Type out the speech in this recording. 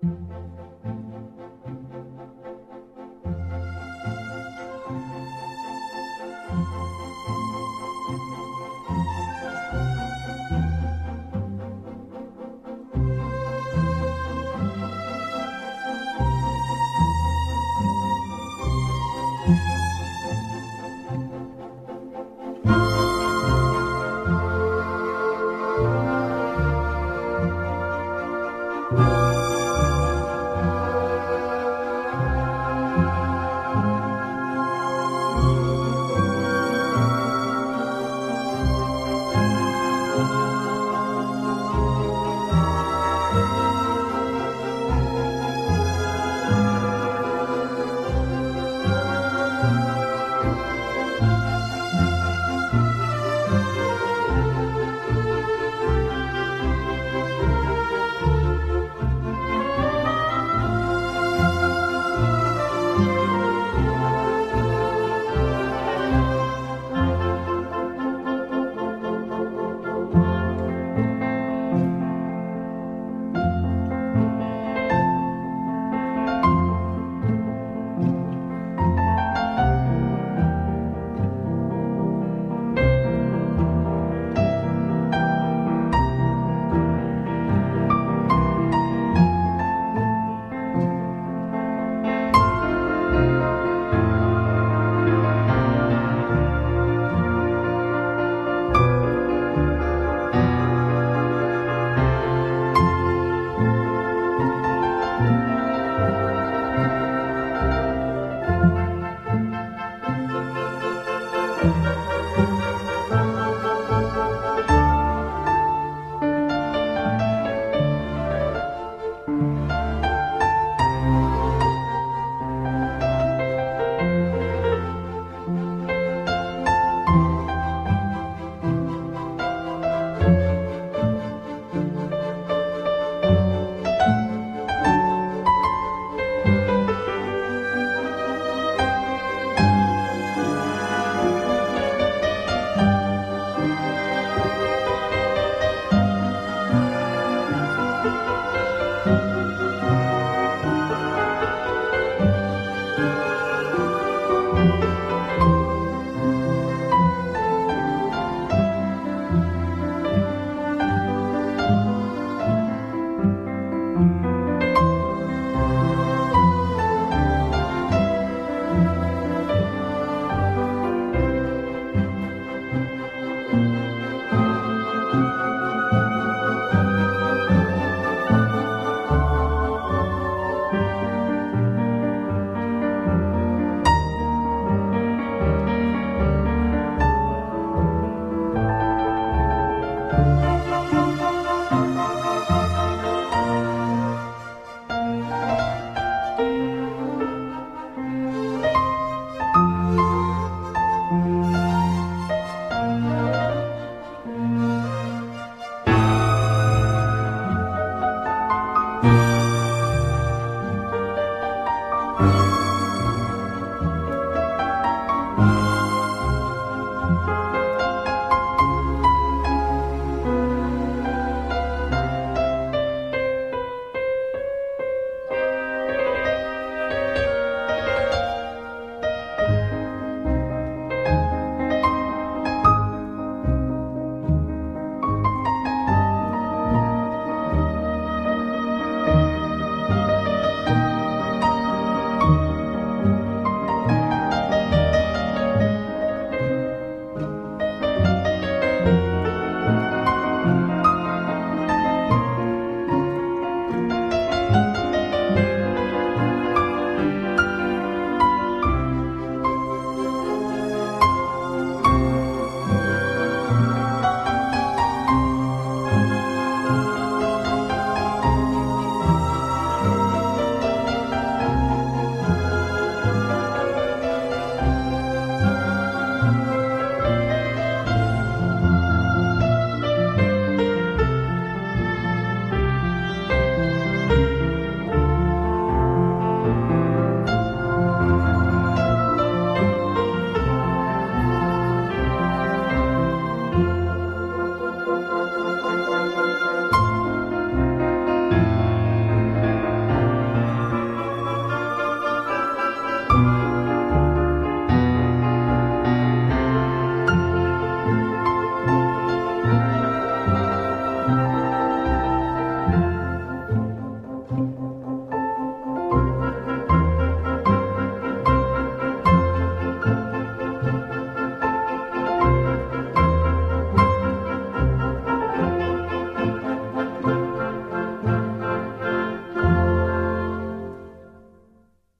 Música